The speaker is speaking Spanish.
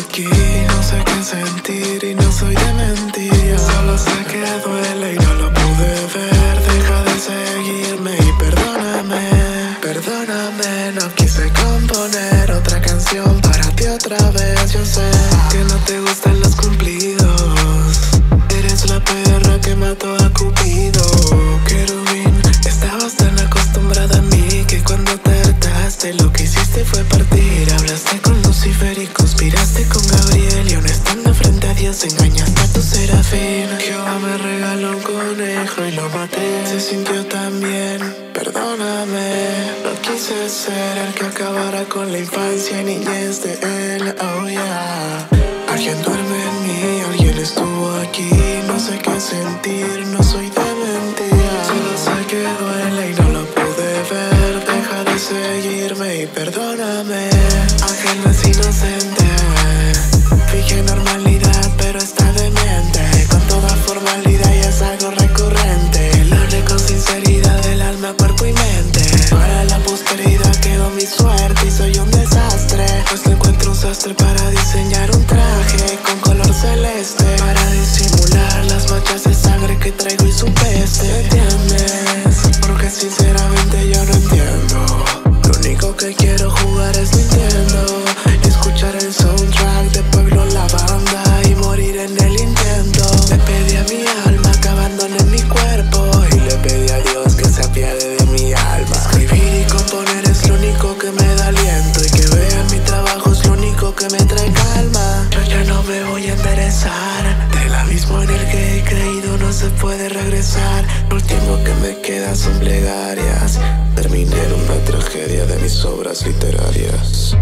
aquí, no sé qué sentir y no soy de mentir. Solo sé que duele y no lo pude ver. Deja de seguirme y perdóname, perdóname. No quise componer otra canción para ti otra vez. Yo sé fue partir. Hablaste con Lucifer y conspiraste con Gabriel. Y aún estando frente a Dios, engañaste a tu serafín. Jehová me regaló un conejo y lo maté. Se sintió tan bien, perdóname. No quise ser el que acabara con la infancia y niñez de él. Oh yeah. Alguien duerme en mí, alguien estuvo aquí. No sé qué sentir, no soy de mentira. Solo sé que duele y no lo pude ver. Deja de seguirme y perdóname. Que quiero no se puede regresar. Lo último que me queda son plegarias. Terminé una tragedia de mis obras literarias.